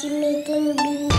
Jimmy King Bee.